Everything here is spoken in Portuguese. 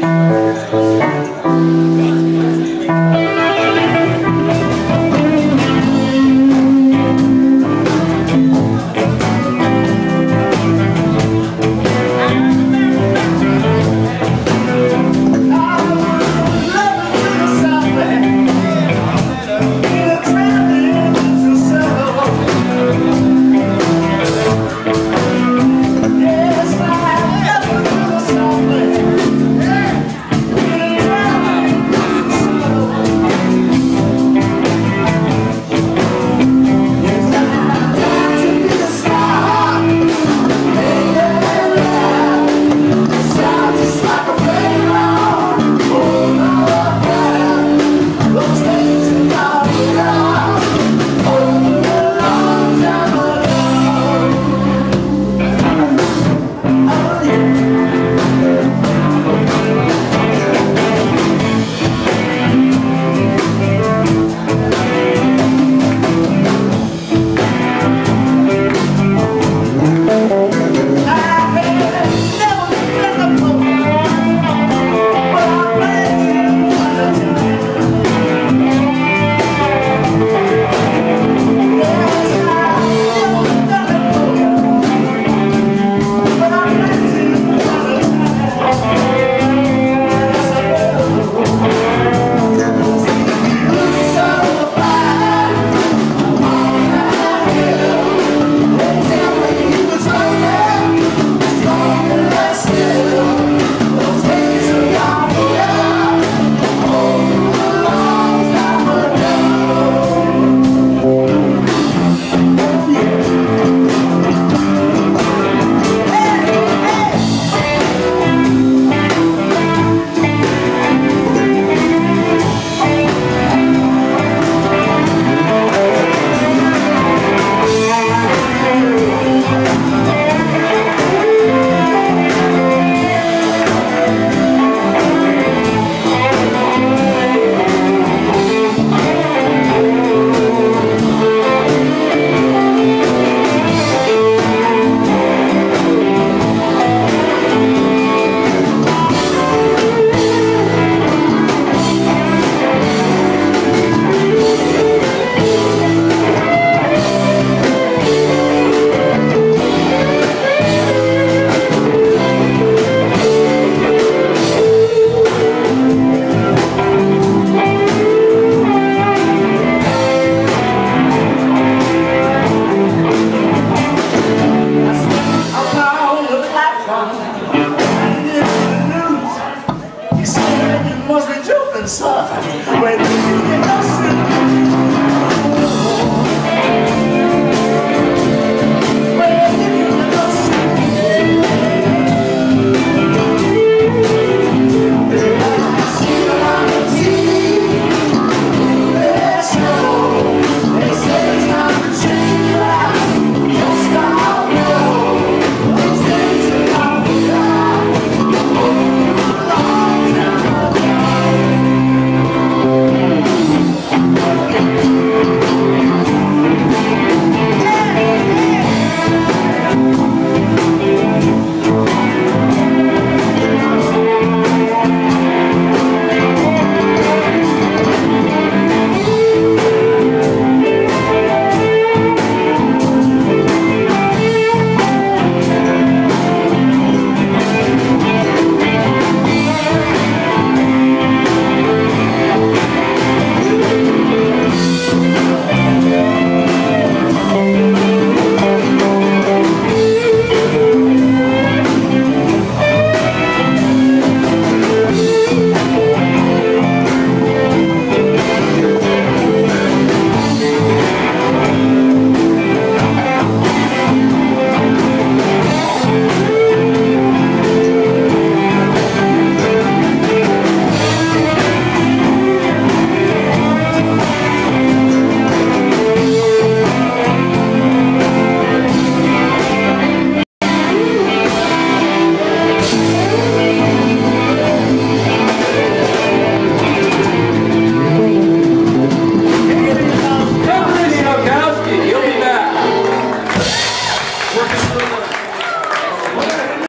Música